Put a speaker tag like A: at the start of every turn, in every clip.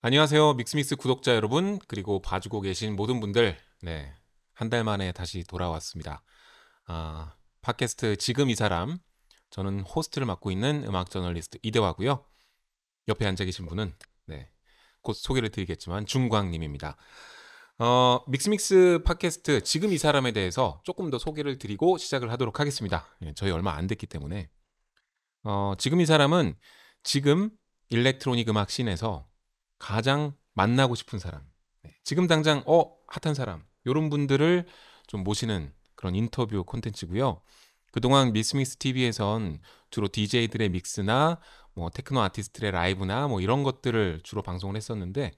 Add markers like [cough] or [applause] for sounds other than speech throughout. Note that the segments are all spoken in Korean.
A: 안녕하세요. 믹스믹스 구독자 여러분, 그리고 봐주고 계신 모든 분들, 네. 한 달 만에 다시 돌아왔습니다. 아, 팟캐스트 지금 이 사람, 저는 호스트를 맡고 있는 음악 저널리스트 이대화고요. 옆에 앉아 계신 분은, 네. 곧 소개를 드리겠지만, 중광님입니다. 어, 믹스믹스 팟캐스트 지금 이 사람에 대해서 조금 더 소개를 드리고 시작을 하도록 하겠습니다. 예, 저희 얼마 안 됐기 때문에. 어, 지금 이 사람은 지금 electronic 음악 scene에서 가장 만나고 싶은 사람, 네, 지금 당장 어 핫한 사람, 이런 분들을 좀 모시는 그런 인터뷰 콘텐츠고요. 그동안 MIXMIX TV에선 주로 DJ들의 믹스나 뭐 테크노 아티스트의 라이브나 뭐 이런 것들을 주로 방송을 했었는데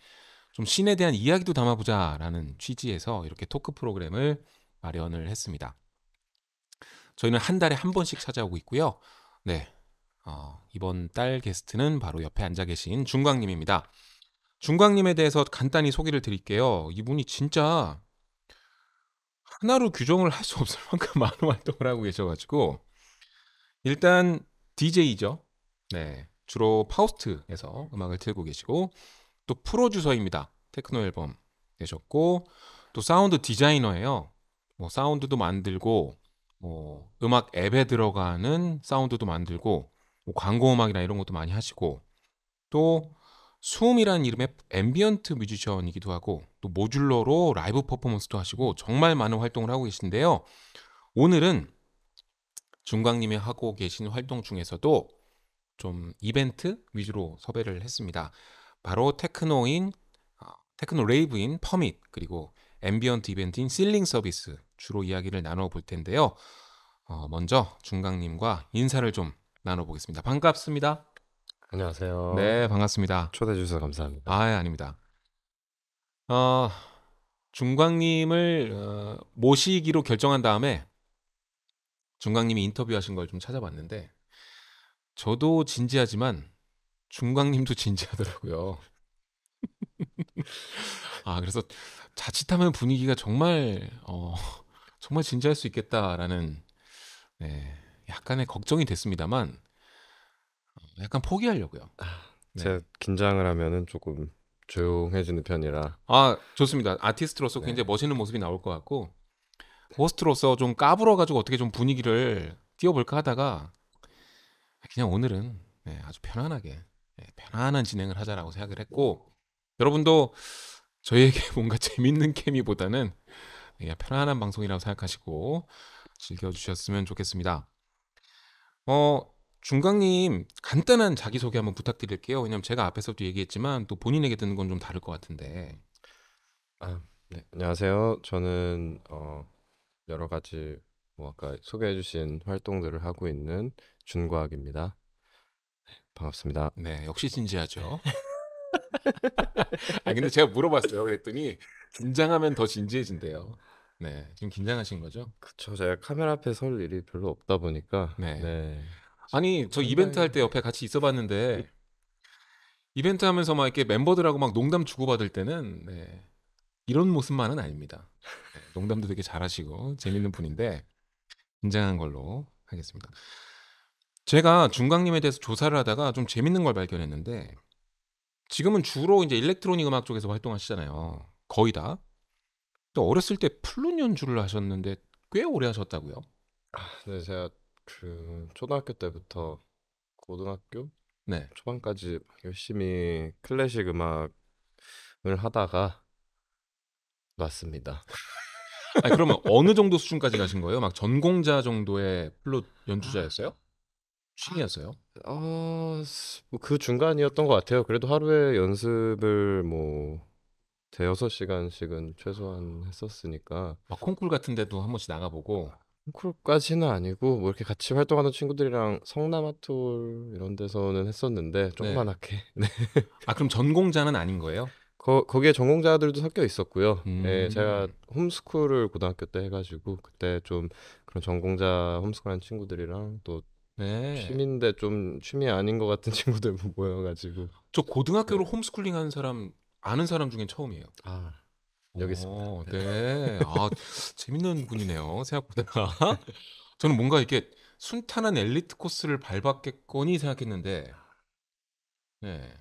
A: 좀 scene에 대한 이야기도 담아보자라는 취지에서 이렇게 토크 프로그램을 마련을 했습니다. 저희는 한 달에 한 번씩 찾아오고 있고요. 네. 어, 이번 달 게스트는 바로 옆에 앉아 계신 중광님입니다. 중광님에 대해서 간단히 소개를 드릴게요. 이분이 진짜 하나로 규정을 할 수 없을 만큼 [laughs] 많은 활동을 하고 계셔가지고 일단 DJ죠. 네, 주로 파우스트에서 음악을 틀고 계시고 또 프로듀서입니다. 테크노 앨범 내셨고 또 사운드 디자이너예요. 뭐 사운드도 만들고 뭐 음악 앱에 들어가는 사운드도 만들고 뭐 광고 음악이나 이런 것도 많이 하시고 또 수음이라는 이름의 ambient 뮤지션이기도 하고 또 modular로 라이브 퍼포먼스도 하시고 정말 많은 활동을 하고 계신데요. 오늘은 준곽님이 하고 계신 활동 중에서도 좀 이벤트 위주로 섭외를 했습니다. 바로 테크노인 어, 테크노 rave인 Permit 그리고 ambient 이벤트인 Ceiling Service 주로 이야기를 나눠 볼 텐데요. 어, 먼저 준곽님과 인사를 좀 나눠보겠습니다. 반갑습니다.
B: 안녕하세요.
A: 네, 반갑습니다.
B: 초대해 주셔서 감사합니다.
A: 아, 아닙니다. 어, 준곽님을 어, 모시기로 결정한 다음에 준곽님이 인터뷰하신 걸 좀 찾아봤는데 저도 진지하지만 중광님도 [laughs] 진지하더라고요. 아, 그래서 자칫하면 분위기가 정말 어, 정말 진지할 수 있겠다라는 네, 약간의 걱정이 됐습니다만 어, 약간 포기하려고요. 네.
B: 제가 긴장을 하면은 조금 조용해지는 편이라
A: 아, 좋습니다. 아티스트로서
B: 네.
A: 굉장히 멋있는 모습이 나올 것 같고 호스트로서 좀 까불어 가지고 어떻게 좀 분위기를 띄워볼까 하다가 그냥 오늘은 네, 아주 편안하게 네, 편안한 진행을 하자라고 생각을 했고 여러분도 저희에게 [laughs] 뭔가 재밌는 케미보다는 그냥 편안한 방송이라고 생각하시고 즐겨주셨으면 좋겠습니다. 어, 중강님 간단한 자기소개 한번 부탁드릴게요. 왜냐면 제가 앞에서도 얘기했지만 또 본인에게 듣는 건 좀 다를 것 같은데.
B: 아, 네. 안녕하세요. 저는 어, 여러 가지 뭐 아까 소개해 주신 활동들을 하고 있는 준과학입니다. 네, 반갑습니다.
A: 네, 역시 진지하죠. [laughs] 아 근데 제가 물어봤어요. 그랬더니 긴장하면 더 진지해진대요. 네, 지금 긴장하신 거죠?
B: 그쵸. 제가 카메라 앞에 설 일이 별로 없다 보니까
A: 네.
B: 네.
A: 아니 저
B: 상당히-
A: 이벤트 할 때 옆에 같이 있어봤는데 이벤트 하면서 막 이렇게 멤버들하고 막 농담 주고받을 때는 네, 이런 모습만은 아닙니다. 네, 농담도 되게 잘하시고 재밌는 분인데 긴장한 걸로 하겠습니다. 제가 중강님에 대해서 조사를 하다가 좀 재밌는 걸 발견했는데 지금은 주로 이제 일렉트로닉 음악 쪽에서 활동하시잖아요. 거의 다. 또 어렸을 때 플룻 연주를 하셨는데 꽤 오래 하셨다고요?
B: 네, 제가 그 초등학교 때부터 고등학교
A: 네.
B: 초반까지 열심히 클래식 음악을 하다가 놨습니다. [laughs]
A: 아니, 그러면 어느 정도 수준까지 가신 거예요? 막 전공자 정도의 플룻 연주자였어요? 취미였어요?
B: 어, 뭐그 중간이었던 것 같아요. 그래도 하루에 연습을 뭐 대여섯 시간씩은 최소한 했었으니까
A: 막 콩쿨 같은 데도 한 번씩 나가보고
B: 콩쿠르까지는 아니고 뭐 이렇게 같이 활동하는 친구들이랑 성남아톨 이런 데서는 했었는데 조그만하게. [laughs] 네.
A: 아 그럼 전공자는 아닌 거예요?
B: 거, 거기에 전공자들도 섞여 있었고요.
A: 음.
B: 네, 제가 홈스쿨을 고등학교 때 해가지고 그때 좀 그런 전공자 홈스쿨하는 친구들이랑 또
A: 네.
B: 취미인데 좀 취미 아닌 것 같은 [laughs] 친구들 모여가지고
A: 저 고등학교로 홈스쿨링 하는 사람 아는 사람 중엔 처음이에요.
B: 아 여기 있습니다.
A: 어, 네. 아 재밌는 분이네요. 생각보다. 저는 뭔가 이렇게 순탄한 엘리트 코스를 밟았겠거니 생각했는데. 네.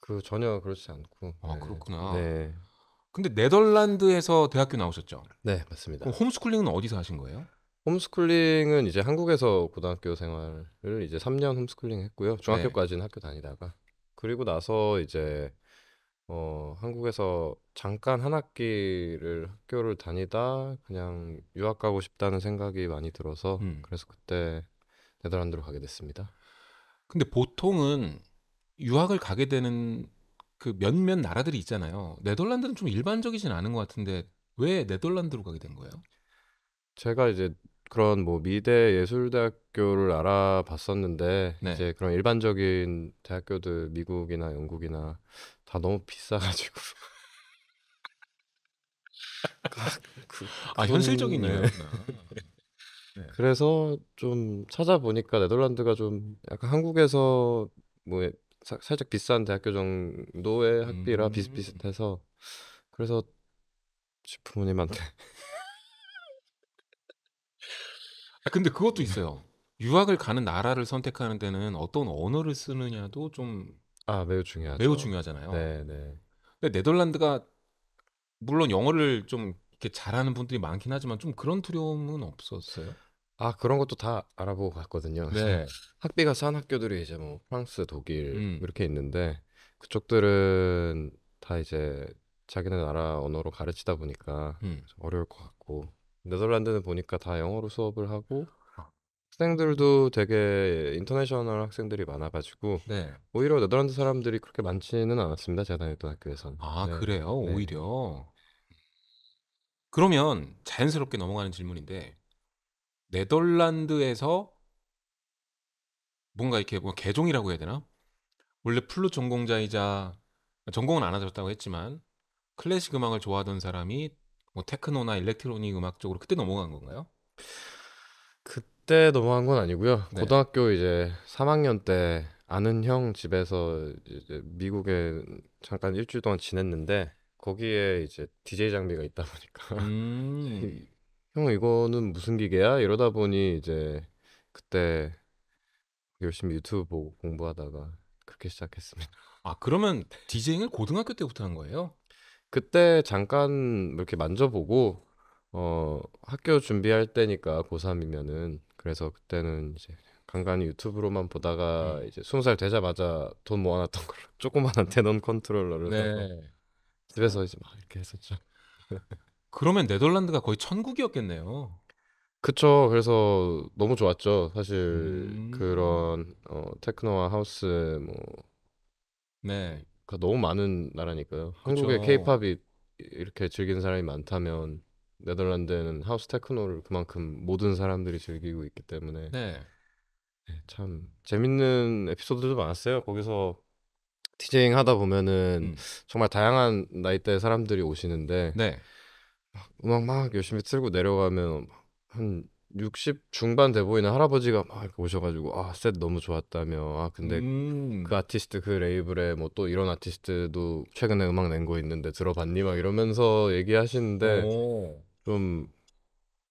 B: 그그 전혀 그렇지 않고.
A: 아,
B: 네.
A: 그렇구나.
B: 네.
A: 근데 네덜란드에서 대학교 나오셨죠?
B: 네, 맞습니다.
A: 그럼 홈스쿨링은 어디서 하신 거예요?
B: 홈스쿨링은 이제 한국에서 고등학교 생활을 이제 3년 홈스쿨링 했고요.
A: 네.
B: 중학교까지는 학교 다니다가 그리고 나서 이제 어 한국에서 잠깐 한 학기를 학교를 다니다 그냥 유학 가고 싶다는 생각이 많이 들어서
A: 음.
B: 그래서 그때 네덜란드로 가게 됐습니다.
A: 근데 보통은 유학을 가게 되는 그 몇몇 나라들이 있잖아요. 네덜란드는 좀 일반적이진 않은 것 같은데 왜 네덜란드로 가게 된 거예요?
B: 제가 이제 그런 뭐 미대 예술대학교를 알아봤었는데
A: 네.
B: 이제 그런 일반적인 대학교들 미국이나 영국이나 다 너무 비싸가지고 [laughs] 그,
A: 아, 현실적인
B: 네.
A: 이유였구나. [laughs]
B: 그래서 좀 찾아보니까 네덜란드가 좀 약간 한국에서 뭐 사- 살짝 비싼 대학교 정도의 학비라
A: 음.
B: 비슷비슷해서 그래서 집 부모님한테
A: 아, 근데 그것도 있어요. 유학을 가는 나라를 선택하는 데는 어떤 언어를 쓰느냐도 좀
B: 아 매우 중요하죠.
A: 매우 중요하잖아요.
B: 네, 네.
A: 근데 네덜란드가 물론 영어를 좀 이렇게 잘하는 분들이 많긴 하지만 좀 그런 두려움은 없었어요.
B: 아 그런 것도 다 알아보고 갔거든요.
A: 네. [laughs]
B: 학비가 싼 학교들이 이제 뭐 프랑스, 독일
A: 음.
B: 이렇게 있는데 그쪽들은 다 이제 자기네 나라 언어로 가르치다 보니까
A: 음.
B: 좀 어려울 것 같고 네덜란드는 보니까 다 영어로 수업을 하고
A: 아.
B: 학생들도 되게 international 학생들이 많아가지고
A: 네.
B: 오히려 네덜란드 사람들이 그렇게 많지는 않았습니다. 제가 다녔던 학교에서는.
A: 아,
B: 네.
A: 그래요?
B: 네.
A: 오히려. 그러면 자연스럽게 넘어가는 질문인데 네덜란드에서 뭔가 이렇게 뭐 개종이라고 해야 되나? 원래 플룻 전공자이자 전공은 안 하셨다고 했지만 클래식 음악을 좋아하던 사람이 뭐 테크노나 일렉트로닉 음악 쪽으로 그때 넘어간 건가요?
B: 그때 넘어간 건 아니고요.
A: 네.
B: 고등학교 이제 3학년 때 아는 형 집에서 이제 미국에 잠깐 일주일 동안 지냈는데 거기에 이제 DJ 장비가 있다 보니까 [laughs]
A: 음.
B: 형 이거는 무슨 기계야? 이러다 보니 이제 그때 열심히 유튜브 보고 공부하다가 그렇게 시작했습니다.
A: 아, 그러면 DJing을 고등학교 때부터 한 거예요?
B: 그때 잠깐 이렇게 만져보고 어 학교 준비할 때니까 고3이면은 그래서 그때는 이제 간간히 유튜브로만 보다가
A: 음.
B: 이제 스무 살 되자마자 돈 모아놨던 걸로 [laughs] 조그만한 Denon 컨트롤러를 사서
A: 네.
B: 집에서 이제 막 이렇게 했었죠.
A: 그러면 네덜란드가 거의 천국이었겠네요.
B: 그쵸. 그래서 너무 좋았죠. 사실
A: 음.
B: 그런 어 테크노와 하우스 뭐
A: 네.
B: 그 너무 많은 나라니까요. 한국에
A: 그쵸.
B: 케이팝이 이렇게 즐기는 사람이 많다면 네덜란드에는 하우스 테크노를 그만큼 모든 사람들이 즐기고 있기 때문에
A: 네.
B: 네, 참 재밌는 에피소드도 많았어요. 거기서 디제잉 하다 보면은
A: 음.
B: 정말 다양한 나이대 사람들이 오시는데
A: 네.
B: 음악 막 열심히 틀고 내려가면 한 60 중반 돼 보이는 할아버지가 막 이렇게 오셔가지고 아 셋 너무 좋았다며 아 근데
A: 음.
B: 그 아티스트 그 레이블에 뭐 또 이런 아티스트도 최근에 음악 낸 거 있는데 들어봤니 막 이러면서 얘기하시는데
A: 오.
B: 좀뭐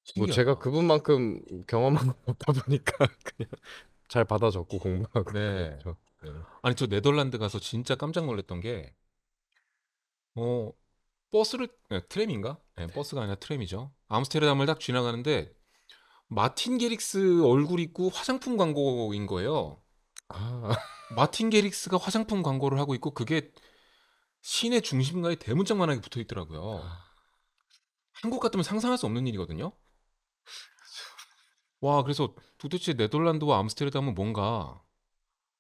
A: 신기하다.
B: 제가 그분만큼 경험한 거 없다 보니까 [laughs] 그냥 잘 받아 적고 공부하고
A: 네.
B: 그랬죠. 네.
A: 아니 저 네덜란드 가서 진짜 깜짝 놀랐던 게 어, 버스를 네, 트램인가? 네, 버스가 아니라 트램이죠. 암스테르담을 딱 지나가는데 마틴 게릭스 얼굴 있고 화장품 광고인 거예요.
B: 아,
A: 마틴 게릭스가 화장품 광고를 하고 있고 그게 시내 중심가에 대문짝만하게 붙어 있더라고요. 한국 같으면 상상할 수 없는 일이거든요. 와, 그래서 도대체 네덜란드와 암스테르담은 뭔가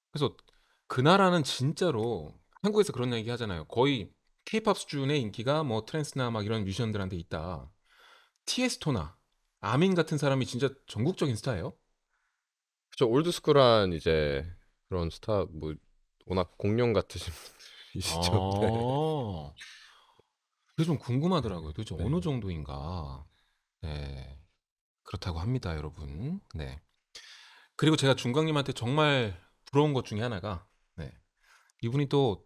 A: 그래서 그 나라는 진짜로 한국에서 그런 얘기 하잖아요. 거의 케이팝 수준의 인기가 뭐 트랜스나 막 이런 뮤지션들한테 있다. 티에스토나 아민 같은 사람이 진짜 전국적인 스타예요.
B: 그쵸 올드스쿨한 이제 그런 스타 뭐 워낙 공룡 같으신 [laughs] 분들이시죠. 네.
A: 아. 그게 좀 궁금하더라고요. 도대체
B: 네.
A: 어느 정도인가. 네. 그렇다고 합니다, 여러분. 네. 그리고 제가 중강님한테 정말 부러운 것 중에 하나가 네. 이분이 또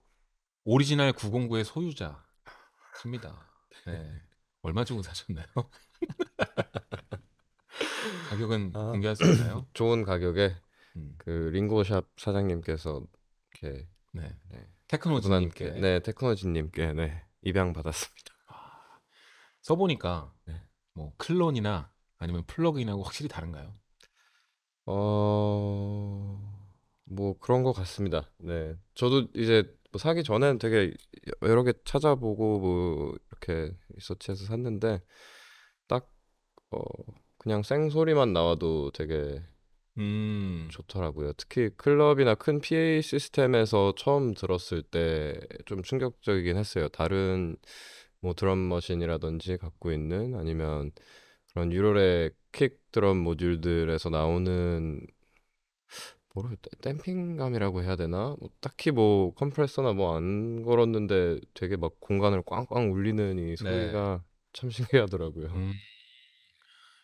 A: 오리지널 909의 소유자십니다. 네. 얼마 주고 사셨나요? [laughs] 가격은
B: 아.
A: 공개할 수 있나요? [clears throat]
B: 좋은 가격에
A: 음.
B: 그 링고샵 사장님께서 이렇게
A: 네.
B: 네.
A: 테크노지님께
B: 네 테크노지님께 네 입양 받았습니다.
A: 아, 써보니까
B: 네.
A: 뭐 클론이나 아니면 플러그인하고 확실히 다른가요?
B: 어뭐 그런 것 같습니다. 네 저도 이제 뭐 사기 전엔 되게 여러 개 찾아보고 뭐 이렇게 리서치해서 샀는데 딱 어, 그냥 생소리만 나와도 되게
A: 음,
B: 좋더라고요. 특히 클럽이나 큰 PA 시스템에서 처음 들었을 때 좀 충격적이긴 했어요. 다른 뭐 드럼 머신이라든지 갖고 있는 아니면 그런 유로의 킥 드럼 모듈들에서 나오는 뭐라 해, 댐핑감이라고 해야 되나? 뭐 딱히 뭐 컴프레서나 뭐 안 걸었는데 되게 막 공간을 꽝꽝 울리는 이
A: 네.
B: 소리가 참 신기하더라고요.
A: 음.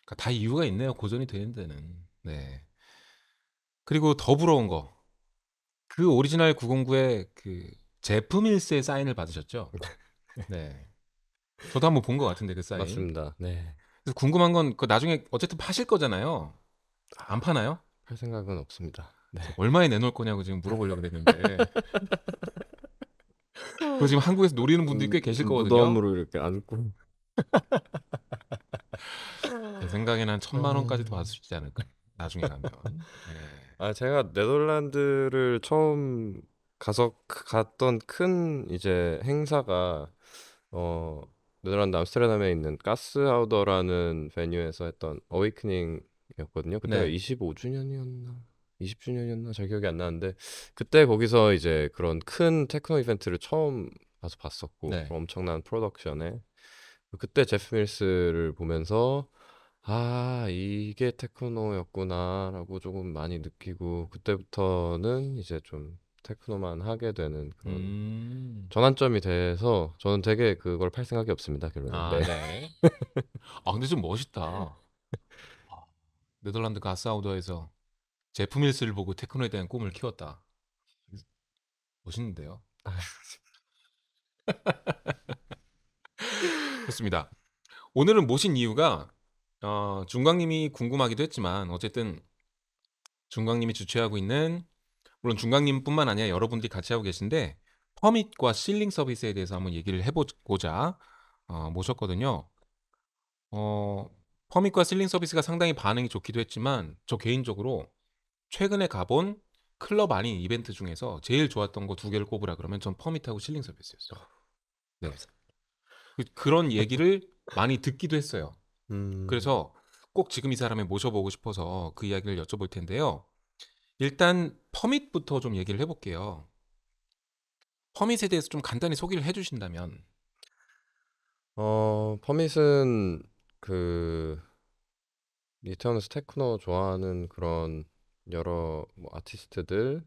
A: 그러니까 다 이유가 있네요. 고전이 되는 데는. 네. 그리고 더 부러운 거. 그 오리지널 909의 그 Jeff Mills의 사인을 받으셨죠? [laughs] 네. 저도 한번 본 것 같은데 그 사인.
B: 맞습니다. 네.
A: 그래서 궁금한 건 그 나중에 어쨌든 파실 거잖아요. 안 파나요?
B: 팔 생각은 없습니다. 네.
A: 얼마에 내놓을 거냐고 지금 물어보려고 그랬는데. [laughs] 그거 지금 한국에서 노리는 분들이 꽤 계실 거거든요.
B: 무덤으로 이렇게 안고
A: 제 생각에는 한 천만 원까지도 받을 수 있지 않을까? 나중에 가면. [laughs] 네.
B: 아 제가 네덜란드를 처음 가서 그- 갔던 큰 이제 행사가 어 네덜란드 암스테르담에 있는 가스하우더라는 베뉴에서 했던 어웨이크닝이었거든요. 그때가
A: 네.
B: 25주년이었나 20주년이었나 잘 기억이 안 나는데 그때 거기서 이제 그런 큰 테크노 이벤트를 처음 가서 봤었고
A: 네.
B: 엄청난 프로덕션에 그때 제프 밀스를 보면서 아 이게 테크노였구나라고 조금 많이 느끼고 그때부터는 이제 좀 테크노만 하게 되는 그런
A: 음.
B: 전환점이 돼서 저는 되게 그걸 팔 생각이 없습니다 결론은
A: 아,
B: 네.
A: 네. 아, 근데 좀 멋있다. 아, 네덜란드 가스하우더에서 제품 일스를 보고 테크노에 대한 꿈을 키웠다. 멋있는데요. [laughs] 좋습니다. 오늘은 모신 이유가 어, 중광님이 궁금하기도 했지만 어쨌든 중광님이 주최하고 있는 물론 중광님뿐만 아니라 여러분들이 같이 하고 계신데 퍼밋과 실링 서비스에 대해서 한번 얘기를 해보고자 어, 모셨거든요. 어, 퍼밋과 실링 서비스가 상당히 반응이 좋기도 했지만 저 개인적으로 최근에 가본 클럽 아닌 이벤트 중에서 제일 좋았던 거 두 개를 꼽으라 그러면 전 퍼밋하고 실링 서비스였어요. 네. 그- 그런 얘기를 많이 듣기도 했어요.
B: 음,
A: 그래서 꼭 지금 이 사람을 모셔보고 싶어서 그 이야기를 여쭤볼 텐데요. 일단 Permit부터 좀 얘기를 해볼게요. 퍼밋에 대해서 좀 간단히 소개를 해주신다면.
B: 어 Permit은 그 리턴스 테크노 좋아하는 그런 여러 뭐 아티스트들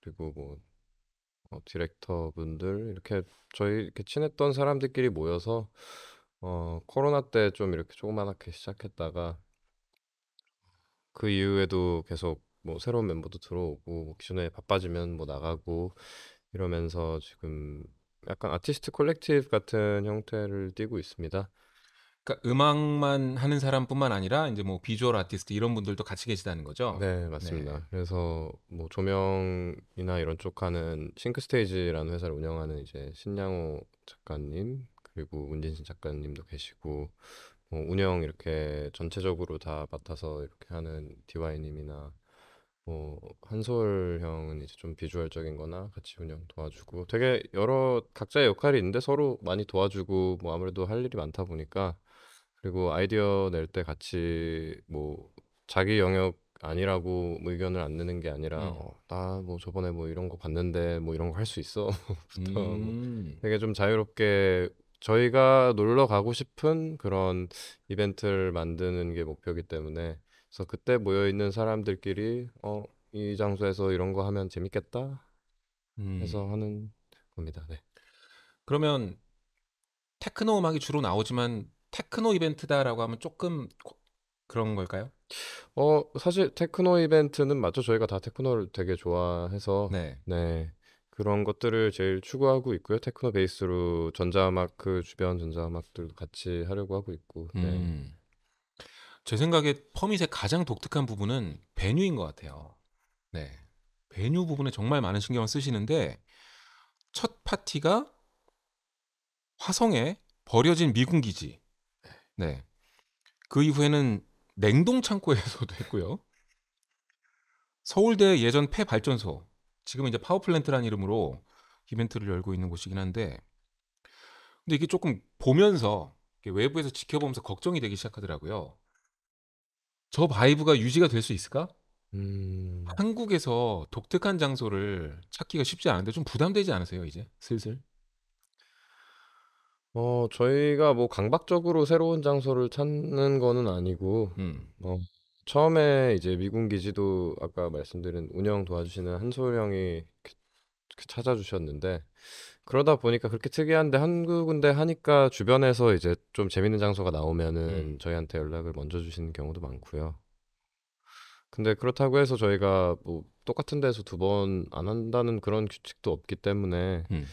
B: 그리고 뭐 어, 디렉터 분들 이렇게 저희 이렇게 친했던 사람들끼리 모여서 어 코로나 때 좀 이렇게 조그맣게 시작했다가 그 이후에도 계속 뭐 새로운 멤버도 들어오고 뭐 기존에 바빠지면 뭐 나가고 이러면서 지금 약간 아티스트 collective 같은 형태를 띠고 있습니다.
A: 그러니까 음악만 하는 사람뿐만 아니라 이제 뭐 비주얼 아티스트 이런 분들도 같이 계시다는 거죠.
B: 네, 맞습니다. 그래서 뭐 조명이나 이런 쪽 하는 싱크스테이지라는 회사를 운영하는 이제 신양호 작가님 그리고 문진신 작가님도 계시고 뭐 운영 이렇게 전체적으로 다 맡아서 이렇게 하는 디와이 님이나 뭐 한솔 형은 이제 좀 비주얼적인 거나 같이 운영 도와주고 되게 여러 각자의 역할이 있는데 서로 많이 도와주고 뭐 아무래도 할 일이 많다 보니까 그리고 아이디어 낼 때 같이 뭐 자기 영역 아니라고 뭐 의견을 안 내는 게 아니라
A: 음.
B: 어, 나 뭐 저번에 뭐 이런 거 봤는데 뭐 이런 거 할 수 있어 [laughs] 부터 뭐
A: 음.
B: 되게 좀 자유롭게 저희가 놀러 가고 싶은 그런 이벤트를 만드는 게 목표이기 때문에 그래서 그때 모여 있는 사람들끼리 어, 이 장소에서 이런 거 하면 재밌겠다
A: 음.
B: 해서 하는 겁니다. 네.
A: 그러면 테크노 음악이 주로 나오지만 테크노 이벤트다라고 하면 조금 고- 그런 걸까요?
B: 어, 사실 테크노 이벤트는 맞죠. 저희가 다 테크노를 되게 좋아해서
A: 네.
B: 네. 그런 것들을 제일 추구하고 있고요. 테크노 베이스로 전자음악 그 주변 전자음악들도 같이 하려고 하고 있고. 네.
A: 음. 제 생각에 퍼밋의 가장 독특한 부분은 venue인 것 같아요. 네. venue 부분에 정말 많은 신경을 쓰시는데 첫 파티가 화성에 버려진 미군 기지. 네. 그 이후에는 냉동 창고에서도 했고요. 서울대 예전 폐 발전소. 지금 이제 Power Plant라는 이름으로 이벤트를 열고 있는 곳이긴 한데 근데 이게 조금 보면서 외부에서 지켜보면서 걱정이 되기 시작하더라고요. 저 vibe가 유지가 될 수 있을까?
B: 음,
A: 한국에서 독특한 장소를 찾기가 쉽지 않은데 좀 부담되지 않으세요, 이제? 슬슬?
B: 어, 저희가 뭐 강박적으로 새로운 장소를 찾는 거는 아니고,
A: 음.
B: 어, 처음에 이제 미군 기지도 아까 말씀드린 운영 도와주시는 한솔 형이 그- 그 찾아주셨는데, 그러다 보니까 그렇게 특이한데 한 군데 하니까 주변에서 이제 좀 재밌는 장소가 나오면은
A: 음.
B: 저희한테 연락을 먼저 주시는 경우도 많고요. 근데 그렇다고 해서 저희가 뭐 똑같은 데서 두번안 한다는 그런 규칙도 없기 때문에
A: 음.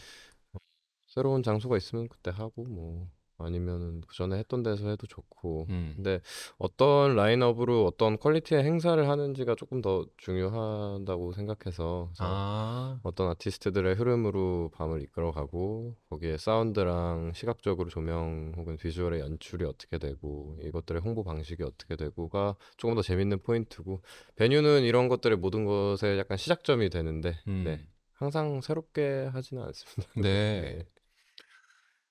B: 새로운 장소가 있으면 그때 하고 뭐 아니면은 그 전에 했던 데서 해도 좋고
A: 음.
B: 근데 어떤 라인업으로 어떤 퀄리티의 행사를 하는지가 조금 더 중요하다고 생각해서
A: 아.
B: 어떤 아티스트들의 흐름으로 밤을 이끌어가고 거기에 사운드랑 시각적으로 조명 혹은 비주얼의 연출이 어떻게 되고 이것들의 홍보 방식이 어떻게 되고가 조금 더 재밌는 포인트고 베뉴는 이런 것들의 모든 것의 약간 시작점이 되는데
A: 음.
B: 네 항상 새롭게 하지는 않습니다. [laughs]
A: 네.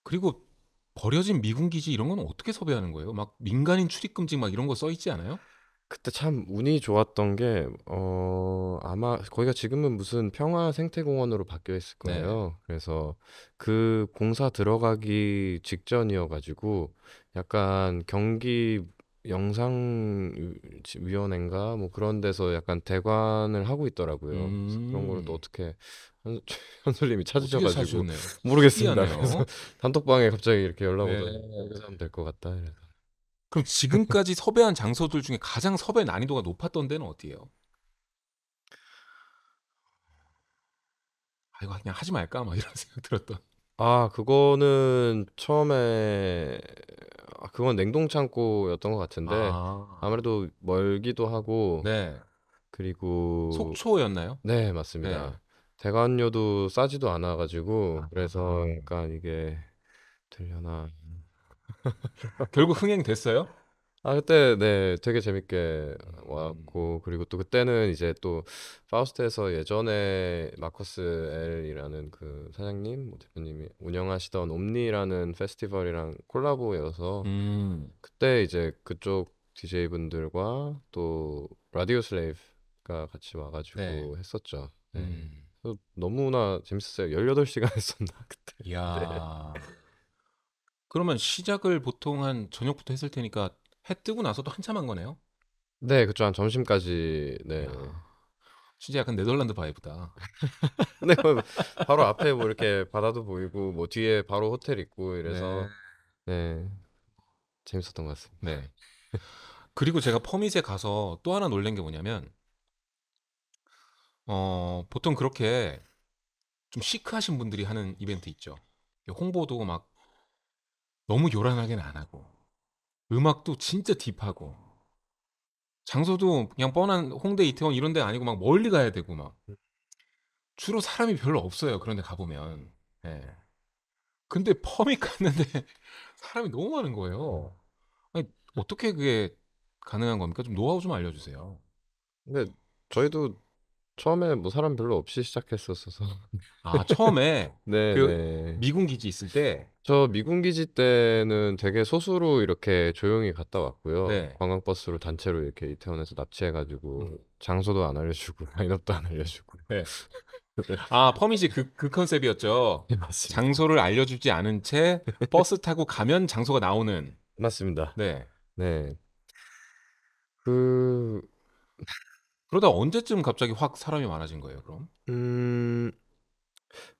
A: 그리고 버려진 미군 기지 이런 건 어떻게 섭외하는 거예요? 막 민간인 출입 금지 막 이런 거 써 있지 않아요?
B: 그때 참 운이 좋았던 게, 어, 아마 거기가 지금은 무슨 평화 생태공원으로 바뀌어 있을
A: 네.
B: 거예요. 그래서 그 공사 들어가기 직전이어 가지고 약간 경기 영상 위원회인가 뭐 그런 데서 약간 대관을 하고 있더라고요. 그래서 그런 거를 또
A: 음.
B: 어떻게 한, 현솔님이 [laughs] 찾으셔가지고. 모르겠습니다. 그래서 [laughs] 단톡방에 갑자기 이렇게 연락
A: 네.
B: 오더니 여기서 하면 될 것 같다. 이래서.
A: 그럼 지금까지 섭외한 장소들 중에 가장 섭외 난이도가 높았던 데는 어디예요? 아 이거 그냥 하지 말까 막 이런 [laughs] 생각 들었던.
B: 아, 그거는 처음에 아, 그건 냉동 창고였던 것 같은데
A: 아.
B: 아무래도 멀기도 하고
A: 네.
B: 그리고
A: 속초였나요?
B: 네,
A: 네.
B: 맞습니다. 대관료도 싸지도 않아 가지고 그래서
A: 아.
B: 약간 이게 되려나.
A: 결국 흥행됐어요?
B: 아, 그때 네, 되게 재밌게
A: 음.
B: 왔고 그리고 또 그때는 이제 또 파우스트에서 예전에 마커스 L이라는 그 사장님, 뭐 대표님이 운영하시던 옴니라는 페스티벌이랑 콜라보여서
A: 음.
B: 그때 이제 그쪽 DJ 분들과 또 라디오 슬레이브가 같이 와가지고
A: 네.
B: 했었죠. 네.
A: 음.
B: 그래서 너무나 재밌었어요. 18시간 했었나 [laughs] 그때.
A: 이야. 그러면 시작을 보통 한 저녁부터 했을 테니까 해 뜨고 나서도 한참 한 거네요?
B: 네, 그쵸. 한 점심까지. 네.
A: 이야. 진짜 약간 네덜란드 바이브다.
B: 근데 [laughs] 뭐 바로 앞에 뭐 이렇게 바다도 보이고 뭐 뒤에 바로 호텔 있고 이래서
A: 네.
B: 네. 재밌었던 것 같습니다.
A: 네. 그리고 제가 퍼밋에 가서 또 하나 놀란 게 뭐냐면 어, 보통 그렇게 좀 시크하신 분들이 하는 이벤트 있죠. 홍보도 막 너무 요란하게는 안 하고 음악도 진짜 딥하고 장소도 그냥 뻔한 홍대 이태원 이런 데 아니고 막 멀리 가야 되고 막 주로 사람이 별로 없어요. 그런 데 가보면. 예. 근데 펌이 갔는데 [laughs] 사람이 너무 많은 거예요. 아니, 어떻게 그게 가능한 겁니까? 좀 노하우 좀 알려주세요.
B: 근데 저희도 처음에 뭐 사람 별로 없이 시작했었어서
A: 아, 처음에 [laughs]
B: 네,
A: 그
B: 네.
A: 미군 기지 있을 때,
B: 저 미군 기지 때는 되게 소수로 이렇게 조용히 갔다 왔고요.
A: 네.
B: 관광버스로 단체로 이렇게 이태원에서 납치해 가지고
A: 음.
B: 장소도 안 알려주고 [laughs] 라인업도 안 알려주고.
A: 네. 아, 퍼밋이 그, 그 컨셉이었죠.
B: 네, 맞습니다.
A: 장소를 알려주지 않은 채 버스 타고 가면 장소가 나오는.
B: 맞습니다.
A: 네.
B: 네. 그,
A: 그러다 언제쯤 갑자기 확 사람이 많아진 거예요, 그럼?
B: 음,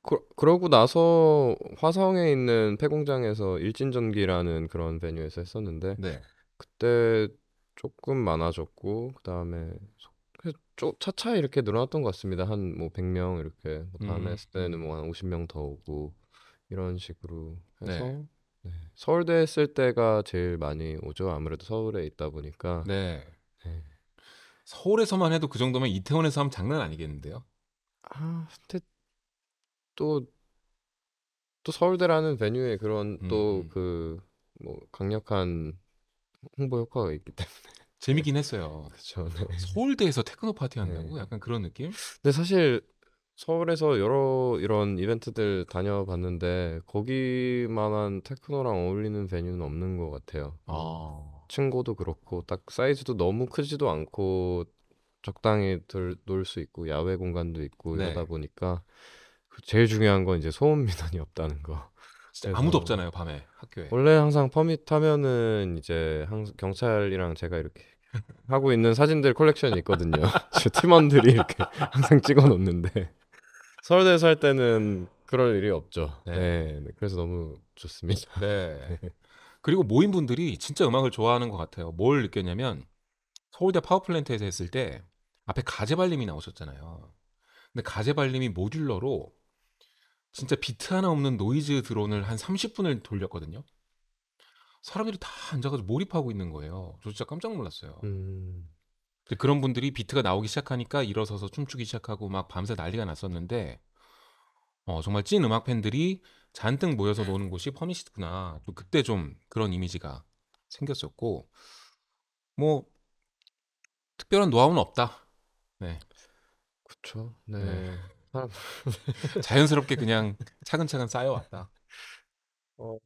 B: 그, 그러고 나서 화성에 있는 폐공장에서 일진전기라는 그런 베뉴에서 했었는데
A: 네.
B: 그때 조금 많아졌고 그다음에 소- 그 쪼- 차차 이렇게 늘어났던 것 같습니다. 한 뭐 100명 이렇게 뭐 다음에
A: 음,
B: 했을 때는 뭐 한 50명 더 오고 이런 식으로 해서
A: 네.
B: 네. 서울대 했을 때가 제일 많이 오죠. 아무래도 서울에 있다 보니까
A: 네.
B: 네.
A: 서울에서만 해도 그 정도면 이태원에서 하면 장난 아니겠는데요?
B: 아, 근데 또 또 서울대라는 베뉴에 그런
A: 음,
B: 또
A: 음.
B: 그 뭐 강력한 홍보 효과가 있기 때문에 [laughs]
A: 재밌긴 했어요.
B: 그쵸. 네.
A: 서울대에서 테크노 파티 한다고?
B: 네.
A: 약간 그런 느낌?
B: 근데 사실 서울에서 여러 이런 이벤트들 다녀봤는데 거기만한 테크노랑 어울리는 베뉴는 없는 것 같아요.
A: 아,
B: 층고도 그렇고 딱 사이즈도 너무 크지도 않고 적당히 놀 수 있고 야외 공간도 있고
A: 네.
B: 이러다 보니까 그 제일 중요한 건 이제 소음 민원이 없다는 거.
A: 진짜 아무도 없잖아요, 밤에 학교에.
B: 원래 항상 퍼밋 하면은 이제 경찰이랑 제가 이렇게 하고 있는 사진들 컬렉션이 있거든요. [laughs] 저 팀원들이 이렇게 항상 찍어 놓는데 서울대에서 할 때는 그럴 일이 없죠.
A: 네.
B: 네. 네. 그래서 너무 좋습니다.
A: 네. [laughs] 그리고 모인 분들이 진짜 음악을 좋아하는 것 같아요. 뭘 느꼈냐면 서울대 파워플랜트에서 했을 때 앞에 가재발님이 나오셨잖아요. 근데 가재발님이 modular로 진짜 비트 하나 없는 노이즈 drone을 한 30분을 돌렸거든요. 사람들이 다 앉아가지고 몰입하고 있는 거예요. 저 진짜 깜짝 놀랐어요.
B: 음.
A: 근데 그런 분들이 비트가 나오기 시작하니까 일어서서 춤추기 시작하고 막 밤새 난리가 났었는데 어, 정말 찐 음악 팬들이 잔뜩 모여서 노는 곳이 퍼밋이구나. 또 그때 좀 그런 이미지가 생겼었고 뭐 특별한 노하우는 없다. 네.
B: 그쵸. 네.
A: 네.
B: 사람 [laughs]
A: 자연스럽게 그냥 차근차근 쌓여왔다.
B: 어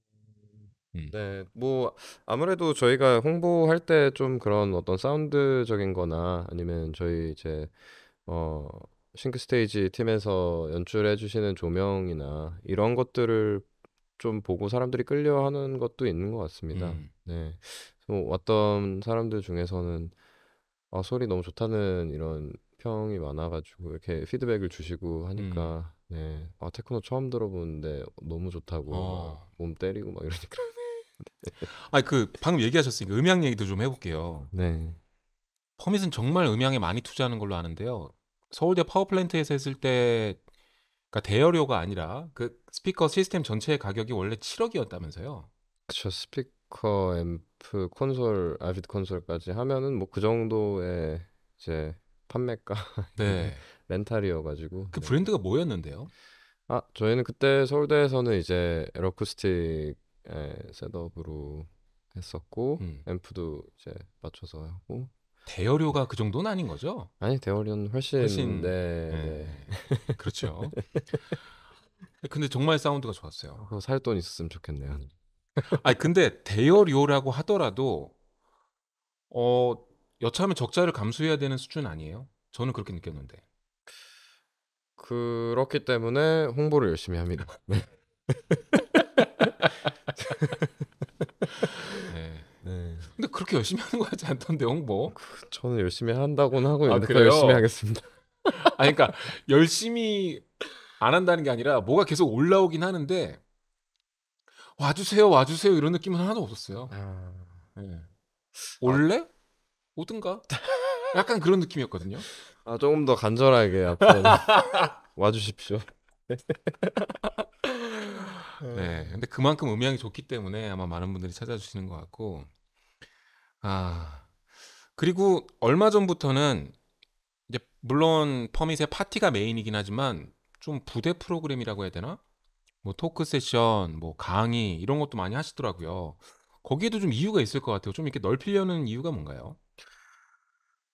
A: 음.
B: 네. 뭐 아무래도 저희가 홍보할 때 좀 그런 어떤 사운드적인 거나 아니면 저희 이제 어 싱크 스테이지 팀에서 연출해 주시는 조명이나 이런 것들을 좀 보고 사람들이 끌려하는 것도 있는 것 같습니다.
A: 음.
B: 네. 왔던 사람들 중에서는 아, 소리 너무 좋다는 이런 평이 많아 가지고 이렇게 피드백을 주시고
A: 음.
B: 하니까 네. 아, 테크노 처음 들어보는데 너무 좋다고 막
A: 어.
B: 몸 때리고 막 이러니까.
A: 아니 그 방금 얘기하셨으니까 음향 얘기도 좀 해볼게요.
B: 네.
A: 퍼밋은 정말 음향에 많이 투자하는 걸로 아는데요. 서울대 파워플랜트에서 했을 때 그러니까 대여료가 아니라 그 스피커 시스템 전체의 가격이 원래 7억이었다면서요.
B: 그쵸. 스피커, 앰프, 콘솔, Avid 콘솔까지 하면은 뭐 그 정도의 이제 판매가 [laughs]
A: 네.
B: 렌탈이어 가지고
A: 그
B: 네.
A: 브랜드가 뭐였는데요?
B: 아, 저희는 그때 서울대에서는 이제 L-Acoustics setup으로 했었고
A: 음.
B: 앰프도 이제 맞춰서 하고
A: 대여료가 그 정도는 아닌 거죠?
B: 아니 대여료는 훨씬,
A: 훨씬
B: 네,
A: 네.
B: 네. [laughs]
A: 그렇죠. 근데 정말 사운드가 좋았어요.
B: 그거 살돈 있었으면 좋겠네요.
A: 아니 근데 대여료라고 하더라도 어 여차하면 적자를 감수해야 되는 수준 아니에요? 저는 그렇게 느꼈는데.
B: 그렇기 때문에 홍보를 열심히 합니다. [laughs]
A: 근데 그렇게 열심히 하는 거 같지 않던데 홍보.
B: 저는 열심히 한다고는 하고
A: 아,
B: 있는데 더
A: 그래요?
B: 열심히 하겠습니다. [laughs]
A: 아니 그러니까 열심히 안 한다는 게 아니라 뭐가 계속 올라오긴 하는데 와주세요 와주세요 이런 느낌은 하나도 없었어요.
B: 아,
A: 네. 올래? 오든가? 약간 그런 느낌이었거든요.
B: 아, 조금 더 간절하게 앞으로 [laughs] 와주십시오.
A: 네. 근데 그만큼 음향이 좋기 때문에 아마 많은 분들이 찾아주시는 것 같고. 아. 그리고 얼마 전부터는 이제 물론 퍼밋의 파티가 메인이긴 하지만 좀 부대 프로그램이라고 해야 되나? 뭐 토크 세션, 뭐 강의 이런 것도 많이 하시더라고요. 거기에도 좀 이유가 있을 것 같아요. 좀 이렇게 넓히려는 이유가 뭔가요?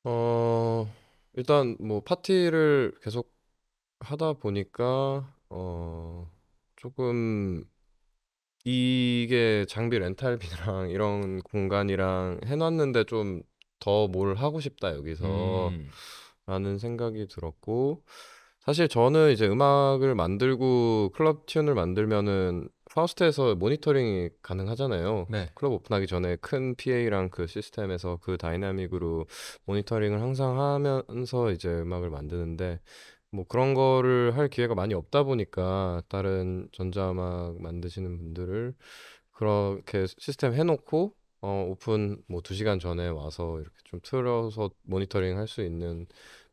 B: 어, 일단 뭐 파티를 계속 하다 보니까 어, 조금 이게 장비 렌탈비랑 [laughs] 이런 공간이랑 해놨는데 좀 더 뭘 하고 싶다 여기서
A: 음.
B: 라는 생각이 들었고 사실 저는 이제 음악을 만들고 클럽 tune을 만들면은 파우스트에서 모니터링이 가능하잖아요.
A: 네.
B: 클럽 오픈하기 전에 큰 PA랑 그 시스템에서 그 dynamic으로 모니터링을 항상 하면서 이제 음악을 만드는데 뭐 그런 거를 할 기회가 많이 없다 보니까 다른 전자음악 만드시는 분들을 그렇게 시스템 해놓고 어 오픈 뭐두 시간 전에 와서 이렇게 좀 틀어서 모니터링 할 수 있는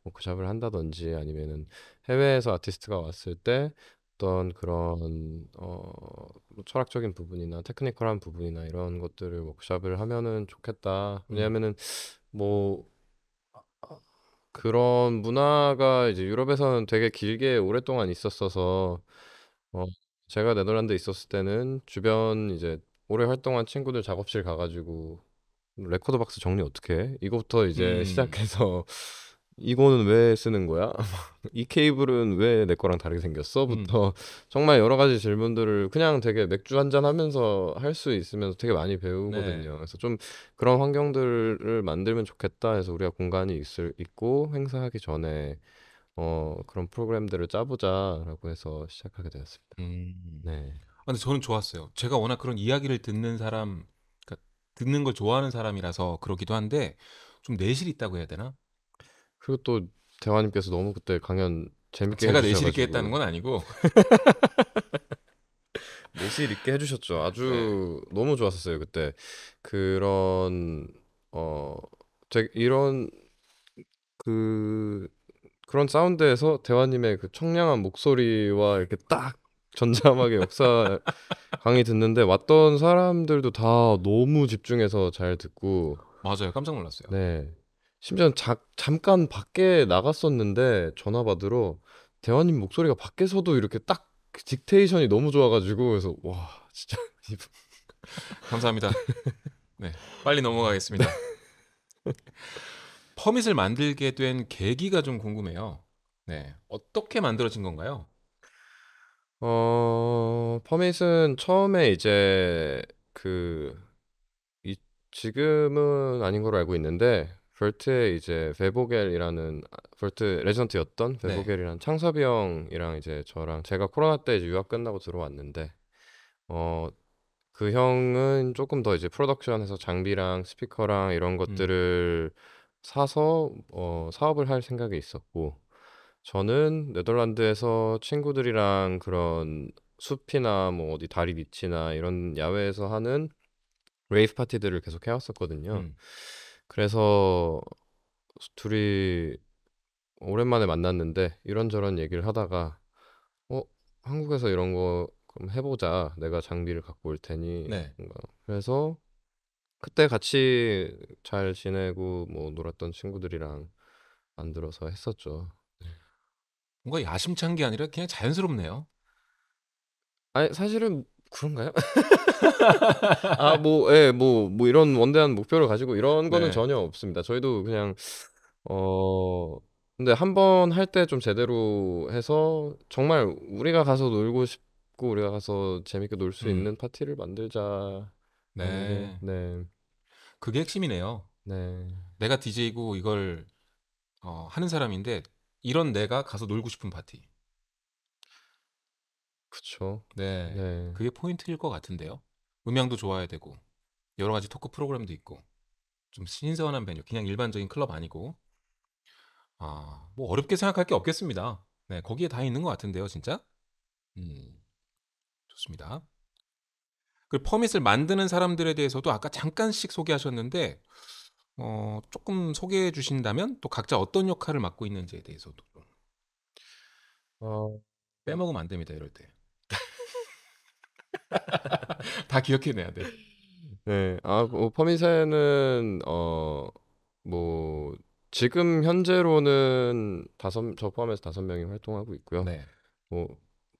B: 워크숍을 한다든지 아니면은 해외에서 아티스트가 왔을 때 어떤 그런 어뭐 철학적인 부분이나 technical한 부분이나 이런 것들을 워크숍을 하면은 좋겠다.
A: 음.
B: 왜냐하면은 뭐 그런 문화가 이제 유럽에서는 되게 길게 오랫동안 있었어서 어 제가 네덜란드에 있었을 때는 주변 이제 오래 활동한 친구들 작업실 가 가지고 레코드 박스 정리 어떻게 해? 이거부터 이제
A: 음.
B: 시작해서 이거는 왜 쓰는 거야? [laughs] 이 케이블은 왜 내 거랑 다르게 생겼어?부터 [laughs] 정말 여러 가지 질문들을 그냥 되게 맥주 한 잔 하면서 할 수 있으면서 되게 많이 배우거든요.
A: 네.
B: 그래서 좀 그런 환경들을 만들면 좋겠다 해서 우리가 공간이 있을 있고 행사하기 전에 어 그런 프로그램들을 짜보자라고 해서 시작하게 되었습니다.
A: 음.
B: 네.
A: 아, 근데 저는 좋았어요. 제가 워낙 그런 이야기를 듣는 사람, 그러니까 듣는 걸 좋아하는 사람이라서 그러기도 한데 좀 내실 있다고 해야 되나?
B: 그리고 또 대화님께서 너무 그때 강연 재밌게
A: 제가 내실 있게 했다는 건 아니고 [laughs]
B: 내실 있게 해주셨죠.
A: 네.
B: 아주 너무 좋았었어요 그때 그런 어 되게 이런 그 그런 사운드에서 대화님의 그 청량한 목소리와 이렇게 딱 전자음악의 역사 [laughs] 강의 듣는데 왔던 사람들도 다 너무 집중해서 잘 듣고
A: 맞아요. 깜짝 놀랐어요.
B: 네 심지어 자, 잠깐 밖에 나갔었는데 전화 받으러 대화님 목소리가 밖에서도 이렇게 딱그 딕테이션이 너무 좋아가지고 그래서 와 진짜 [laughs] 이분
A: 감사합니다. [laughs] 네, 빨리 넘어가겠습니다. 퍼밋을 만들게 된 계기가 좀 궁금해요. 네, 어떻게 만들어진 건가요?
B: 어, 퍼밋은 처음에 이제 그 이, 지금은 아닌 걸로 알고 있는데 벌트의 이제 베보겔이라는 아, 벌트 레전트였던
A: 네.
B: 베보겔이라는 창섭이 형이랑 이제 저랑 제가 코로나 때 이제 유학 끝나고 들어왔는데 어, 그 형은 조금 더 이제 프로덕션해서 장비랑 스피커랑 이런 것들을 사서 어, 사업을 할 생각이 있었고 저는 네덜란드에서 친구들이랑 그런 숲이나 뭐 어디 다리 밑이나 이런 야외에서 하는 rave 파티들을 계속 해왔었거든요.
A: 음,
B: 그래서 둘이 오랜만에 만났는데 이런저런 얘기를 하다가 어, 한국에서 이런 거 그럼 해보자. 내가 장비를 갖고 올 테니.
A: 네.
B: 뭔가. 그래서 그때 같이 잘 지내고 뭐 놀았던 친구들이랑 만들어서 했었죠.
A: 뭔가 야심찬 게 아니라 그냥 자연스럽네요.
B: 아니 사실은 그런가요? [laughs] 아, 뭐, 예, 뭐, 뭐 이런 원대한 목표를 가지고 이런 거는
A: 네.
B: 전혀 없습니다. 저희도 그냥 어, 근데 한 번 할 때 좀 제대로 해서 정말 우리가 가서 놀고 싶고 우리가 가서 재밌게 놀 수
A: 음.
B: 있는 파티를 만들자.
A: 네,
B: 게 네,
A: 그게 핵심이네요.
B: 네,
A: 내가 DJ고 이걸 어, 하는 사람인데 이런 내가 가서 놀고 싶은 파티.
B: 그쵸.
A: 네,
B: 네,
A: 그게 포인트일 것 같은데요. 음향도 좋아야 되고 여러 가지 토크 프로그램도 있고 좀 신선한 메뉴, 그냥 일반적인 클럽 아니고 아, 뭐 어렵게 생각할 게 없겠습니다. 네, 거기에 다 있는 것 같은데요, 진짜. 음, 좋습니다. 그 퍼밋을 만드는 사람들에 대해서도 아까 잠깐씩 소개하셨는데 어, 조금 소개해 주신다면 또 각자 어떤 역할을 맡고 있는지에 대해서도 좀
B: 어,
A: 빼먹으면 안 됩니다, 이럴 때. 다 기억해내야 돼.
B: 네, 아, 뭐, 퍼미세는 어, 뭐 지금 현재로는 다섯, 저 포함해서 다섯 명이 활동하고 있고요.
A: 네.
B: 뭐,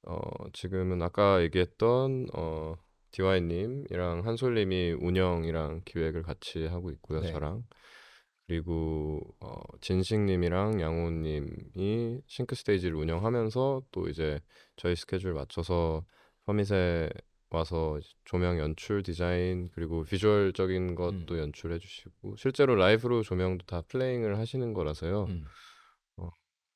B: 어, 지금은 아까 얘기했던 어, 디와이님이랑 한솔님이 운영이랑 기획을 같이 하고 있고요,
A: 네.
B: 저랑. 그리고 어, 진식님이랑 양호님이 싱크 스테이지를 운영하면서 또 이제 저희 스케줄 맞춰서 퍼밋에 와서 조명 연출, 디자인 그리고 비주얼적인 것도
A: 음.
B: 연출해 주시고 실제로 라이브로 조명도 다 플레잉을 하시는 거라서요.
A: 음.
B: 어.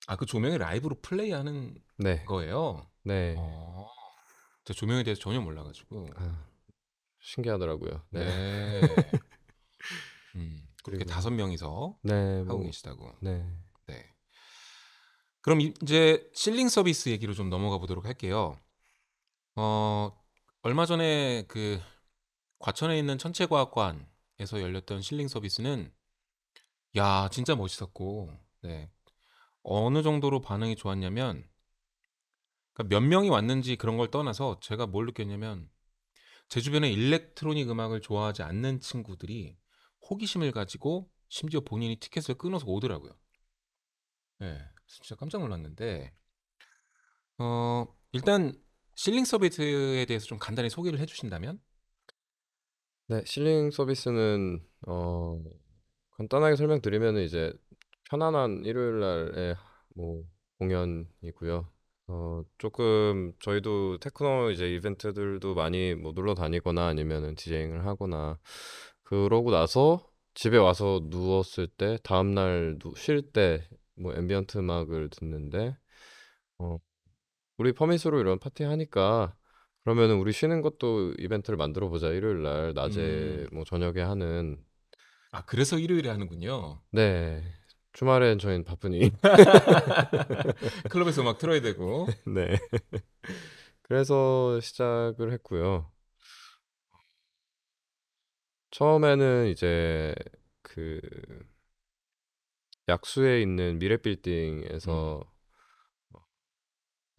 A: 아, 그 조명이 라이브로 플레이하는
B: 네,
A: 거예요.
B: 네.
A: 어, 저 조명에 대해서 전혀 몰라가지고.
B: 아, 신기하더라고요. 네.
A: 네. [laughs] 음, 그렇게 다섯 명이서
B: 네,
A: 하고
B: 뭐,
A: 계시다고.
B: 네.
A: 네. 그럼 이제 실링 서비스 얘기로 좀 넘어가 보도록 할게요. 어, 얼마 전에 그 과천에 있는 천체과학관에서 열렸던 실링 서비스는 야, 진짜 멋있었고, 네. 어느 정도로 반응이 좋았냐면, 그러니까 몇 명이 왔는지 그런 걸 떠나서 제가 뭘 느꼈냐면, 제 주변에 일렉트로닉 음악을 좋아하지 않는 친구들이 호기심을 가지고 심지어 본인이 티켓을 끊어서 오더라고요. 네, 진짜 깜짝 놀랐는데, 어, 일단 실링 서비스에 대해서 좀 간단히 소개를 해주신다면?
B: 네, 실링 서비스는 어 간단하게 설명드리면은 이제 편안한 일요일 날에 뭐 공연이고요. 어 조금 저희도 테크노 이제 이벤트들도 많이 뭐 놀러 다니거나 아니면은 디제잉을 하거나 그러고 나서 집에 와서 누웠을 때 다음 날 쉴 때 뭐 ambient 음악을 듣는데 어 우리 퍼밋으로 이런 파티 하니까 그러면은 우리 쉬는 것도 이벤트를 만들어 보자. 일요일 날 낮에
A: 음.
B: 뭐 저녁에 하는
A: 아, 그래서 일요일에 하는군요.
B: 네. 주말엔 저희는 바쁘니. [laughs]
A: 클럽에서 음악 틀어야 되고. [laughs]
B: 네. 그래서 시작을 했고요. 처음에는 이제 그 약수에 있는 미래 빌딩에서
A: 음.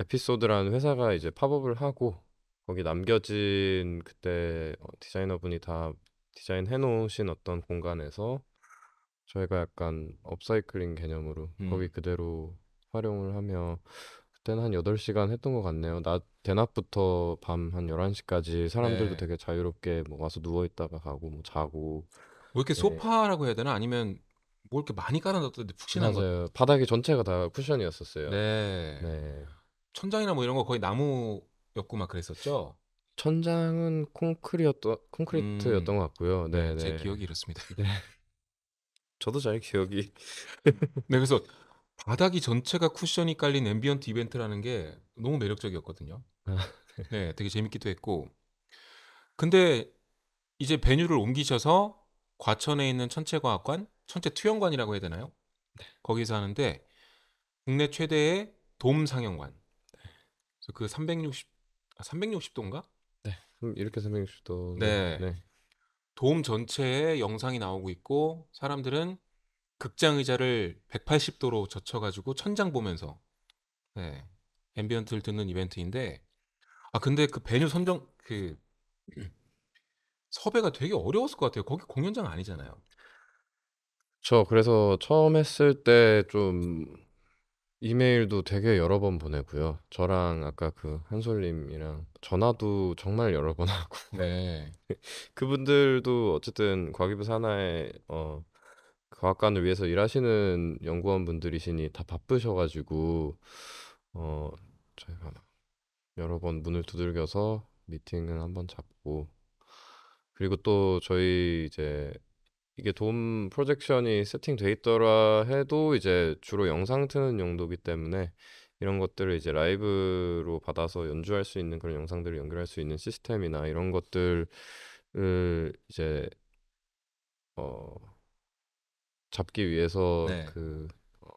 B: 에피소드라는 회사가 이제 팝업을 하고 거기 남겨진 그때 어, 디자이너분이 다 디자인해 놓으신 어떤 공간에서 저희가 약간 업사이클링 개념으로 거기
A: 음.
B: 그대로 활용을 하며 그때는 한 8시간 했던 것 같네요. 낮 대낮부터 밤 한 11시까지 사람들도
A: 네.
B: 되게 자유롭게 뭐 와서 누워 있다가 가고 뭐 자고
A: 뭐 이렇게
B: 네.
A: 소파라고 해야 되나? 아니면 뭐 이렇게 많이 깔아놨던데 푹신한 것.
B: 맞아요. 바닥이 전체가 다 쿠션이었었어요.
A: 네.
B: 네.
A: 천장이나 뭐 이런 거 거의 나무였고 막 그랬었죠.
B: 천장은 콘크리였던 콘크리트였던
A: 음.
B: 것 같고요.
A: 네,
B: 네,
A: 제
B: 네.
A: 기억이 이렇습니다. [laughs]
B: 네. 저도 잘 기억이. [laughs]
A: 네, 그래서 바닥이 전체가 쿠션이 깔린 ambient 이벤트라는 게 너무 매력적이었거든요.
B: 아,
A: 네, 되게 재밌기도 했고. 근데 이제 베뉴를 옮기셔서 과천에 있는 천체과학관, 천체투영관이라고 해야 되나요? 거기서 하는데 국내 최대의 돔 상영관. 그래서 그 360, 아, 360도인가?
B: 네. 그럼 이렇게 설명해 주셔도
A: 네.
B: 네.
A: 돔 전체에 영상이 나오고 있고 사람들은 극장 의자를 180도로 젖혀가지고 천장 보면서 네, ambient를 듣는 이벤트인데 아 근데 그 venue 선정 그 섭외가 되게 어려웠을 것 같아요. 거기 공연장 아니잖아요.
B: 저 그래서 처음 했을 때 좀 이메일도 되게 여러 번 보내고요. 저랑 아까 그 한솔님이랑 전화도 정말 여러 번 [laughs] 하고
A: 네. [laughs]
B: 그분들도 어쨌든 과기부 산하에 어 과학관을 위해서 일하시는 연구원 분들이시니 다 바쁘셔가지고 어 저희가 여러 번 문을 두들겨서 미팅을 한번 잡고 그리고 또 저희 이제 이게 돔 프로젝션이 세팅돼 있더라 해도 이제 주로 영상 트는 용도이기 때문에 이런 것들을 이제 라이브로 받아서 연주할 수 있는 그런 영상들을 연결할 수 있는 시스템이나 이런 것들을 이제 어 잡기 위해서
A: 네.
B: 그 어,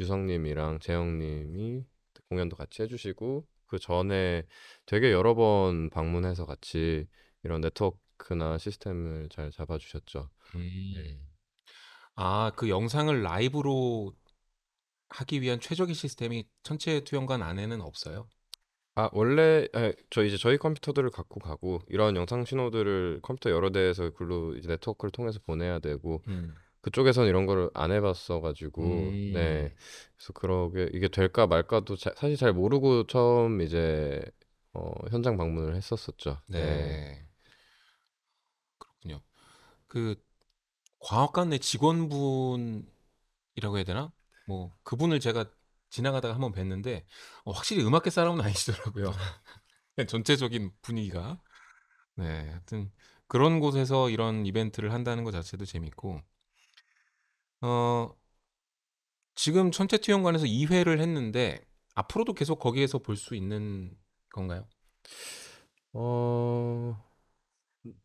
B: 유성님이랑 재영님이 공연도 같이 해주시고 그 전에 되게 여러 번 방문해서 같이 이런 네트워크 나 시스템을 잘 잡아주셨죠.
A: 음. 아, 그 영상을 라이브로 하기 위한 최적의 시스템이 천체 투영관 안에는 없어요.
B: 아, 원래 아, 저 이제 저희 컴퓨터들을 갖고 가고 이런 영상 신호들을 컴퓨터 여러 대에서 글로 이제 네트워크를 통해서 보내야 되고
A: 음.
B: 그쪽에선 이런 거를 안 해봤어가지고
A: 음.
B: 네 그래서 그러게 이게 될까 말까도 자- 사실 잘 모르고 처음 이제 어, 현장 방문을 했었었죠. 네.
A: 네. 그 과학관 내 직원분이라고 해야 되나? 뭐 그분을 제가 지나가다가 한번 뵀는데 어, 확실히 음악계 사람은 [laughs] 아니시더라고요. 전체적인 분위기가. 네, 하여튼 그런 곳에서 이런 이벤트를 한다는 것 자체도 재밌고 어, 지금 천체투영관에서 2회를 했는데 앞으로도 계속 거기에서 볼 수 있는 건가요?
B: 어,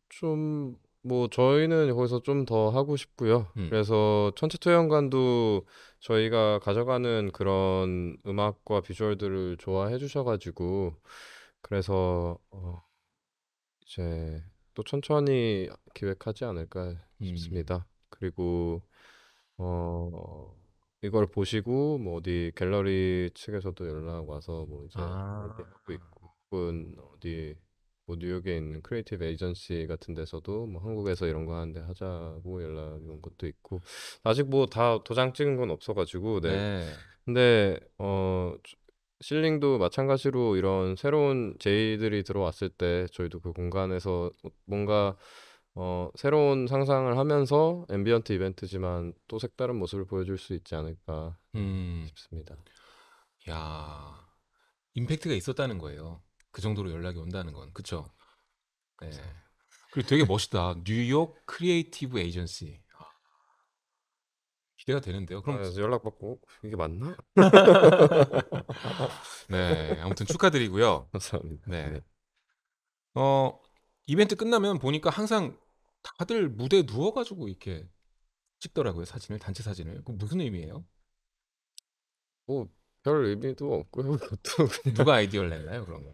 B: 좀, 뭐, 저희는 거기서 좀 더 하고 싶고요.
A: 음.
B: 그래서 천체토연관도 저희가 가져가는 그런 음악과 비주얼들을 좋아해 주셔가지고, 그래서, 어, 이제 또 천천히 기획하지 않을까
A: 음.
B: 싶습니다. 그리고, 어, 이걸 보시고, 뭐, 어디 갤러리 측에서도 연락 와서 뭐, 이제
A: 아.
B: 이렇게 하고 있고, 혹은 어디, 뭐 뉴욕에 있는 creative agency 같은 데서도 뭐 한국에서 이런 거 하는데 하자고 연락이 온 것도 있고 아직 뭐 다 도장 찍은 건 없어가지고 네
A: 네.
B: 근데 어 실링도 마찬가지로 이런 새로운 DJ들이 들어왔을 때 저희도 그 공간에서 뭔가 어, 새로운 상상을 하면서 ambient 이벤트지만 또 색다른 모습을 보여줄 수 있지 않을까
A: 음,
B: 싶습니다.
A: 야, 임팩트가 있었다는 거예요. 그 정도로 연락이 온다는 건, 그쵸? 네. 그리고 되게 멋있다. 뉴욕 creative agency. 아, 기대가 되는데요. 그럼
B: 그래서 연락 받고 어, 이게 맞나? [laughs]
A: 네, 아무튼 축하드리고요.
B: 감사합니다.
A: 네.
B: 네.
A: 어, 이벤트 끝나면 보니까 항상 다들 무대에 누워가지고 이렇게 찍더라고요. 사진을, 단체 사진을. 그 무슨 의미예요?
B: 뭐 별 의미도 없고요. 그것도
A: 누가 아이디어를 냈나요, 그런 거?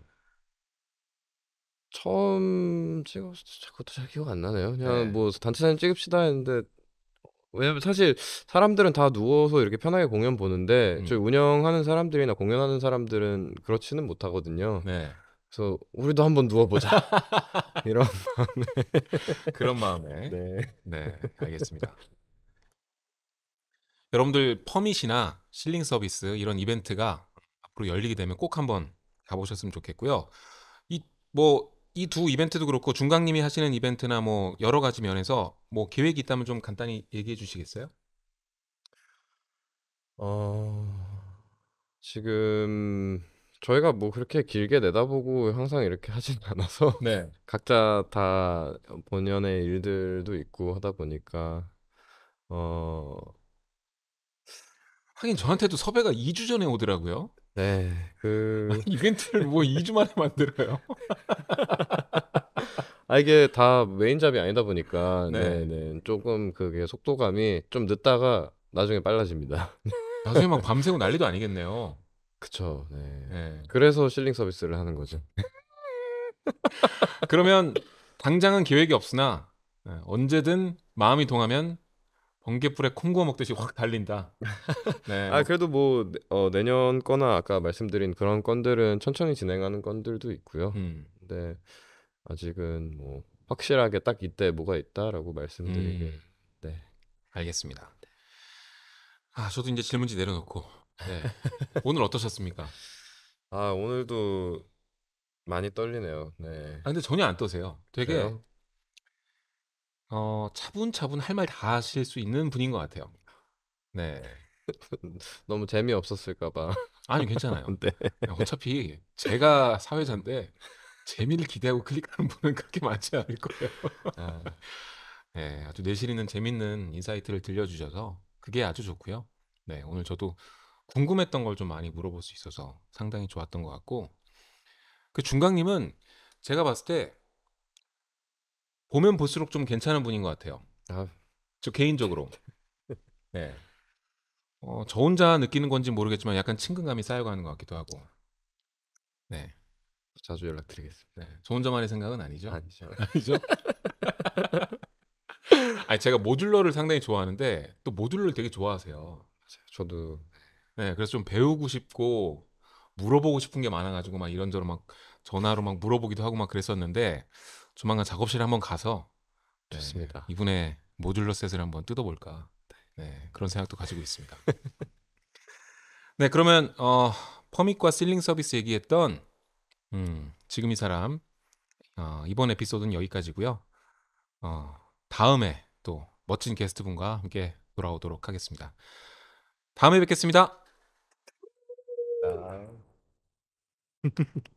B: 처음 찍었을 때 그것도 잘 기억 안 나네요. 그냥
A: 네.
B: 뭐 단체 사진 찍읍시다 했는데 왜냐면 사실 사람들은 다 누워서 이렇게 편하게 공연 보는데
A: 음.
B: 저희 운영하는 사람들이나 공연하는 사람들은 그렇지는 못하거든요.
A: 네.
B: 그래서 우리도 한번 누워보자 [laughs] 이런
A: 그런 마음에. [laughs]
B: 네.
A: 네, 알겠습니다. 여러분들 퍼밋이나 실링 서비스 이런 이벤트가 앞으로 열리게 되면 꼭 한번 가보셨으면 좋겠고요. 이 뭐 이 두 이벤트도 그렇고 중강님이 하시는 이벤트나 뭐 여러 가지 면에서 뭐 계획이 있다면 좀 간단히 얘기해 주시겠어요?
B: 어 지금 저희가 뭐 그렇게 길게 내다보고 항상 이렇게 하진 [laughs] 않아서
A: 네.
B: 각자 다 본연의 일들도 있고 하다 보니까 어
A: 하긴 저한테도 섭외가 2주 전에 오더라고요.
B: 네, 그, [laughs]
A: 이벤트를 뭐 2주 만에 만들어요. [laughs]
B: 아, 이게 다 메인 잡이 아니다 보니까,
A: 네.
B: 네, 네, 조금 그게 속도감이 좀 늦다가 나중에 빨라집니다. [laughs]
A: 나중에 막 밤새고 난리도 아니겠네요.
B: 그쵸, 네.
A: 네.
B: 그래서 실링 서비스를 하는 거죠.
A: 그러면 당장은 계획이 없으나 네, 언제든 마음이 동하면 번개불에 콩 구워 먹듯이 확 달린다. [laughs] 네.
B: 아, 그래도 뭐, 내- 어, 내년 거나 아까 말씀드린 그런 건들은 천천히 진행하는 건들도 있고요.
A: 음.
B: 근데 아직은 뭐, 확실하게 딱 이때 뭐가 있다라고 말씀드리기.
A: 음.
B: 네.
A: 알겠습니다. 아, 저도 이제 질문지 내려놓고. 네. 오늘 어떠셨습니까?
B: 아, 오늘도 많이 떨리네요. 네.
A: 아, 근데 전혀 안 떠세요. 되게
B: 그래요?
A: 어, 차분차분 할 말 다 하실 수 있는 분인 것 같아요. 네. [laughs]
B: 너무 재미없었을까 봐.
A: 아니, 괜찮아요. [laughs]
B: 네.
A: 어차피 제가 사회자인데 재미를 기대하고 클릭하는 분은 그렇게 많지 않을 거예요.
B: 아, [laughs]
A: 네, 아주 내실 있는 재밌는 insight를 들려주셔서 그게 아주 좋고요. 네, 오늘 저도 궁금했던 걸 좀 많이 물어볼 수 있어서 상당히 좋았던 것 같고 그 준곽님은 제가 봤을 때 보면 볼수록 좀 괜찮은 분인 것 같아요.
B: 아,
A: 저 개인적으로. [laughs] 네. 어, 저 혼자 느끼는 건지 모르겠지만 약간 친근감이 쌓여가는 것 같기도 하고. 네.
B: 자주 연락드리겠습니다.
A: 네. 저 혼자만의 생각은 아니죠?
B: 아니죠. [laughs]
A: 아니죠? [laughs] 아니 제가 모듈러를 상당히 좋아하는데 또 모듈러를 되게 좋아하세요.
B: 저도
A: 네, 그래서 좀 배우고 싶고 물어보고 싶은 게 많아가지고 막 이런저런 막 전화로 막 물어보기도 하고 막 그랬었는데 조만간 작업실에 한번 가서 네,
B: 좋습니다.
A: 이분의 모듈러 셋을 한번 뜯어볼까 네, 그런 생각도 가지고 있습니다. [laughs] 네, 그러면 어, 퍼밋과 실링 서비스 얘기했던 음, 지금 이 사람 어, 이번 에피소드는 여기까지고요. 어, 다음에 또 멋진 게스트분과 함께 돌아오도록 하겠습니다. 다음에 뵙겠습니다.
B: 아. [laughs]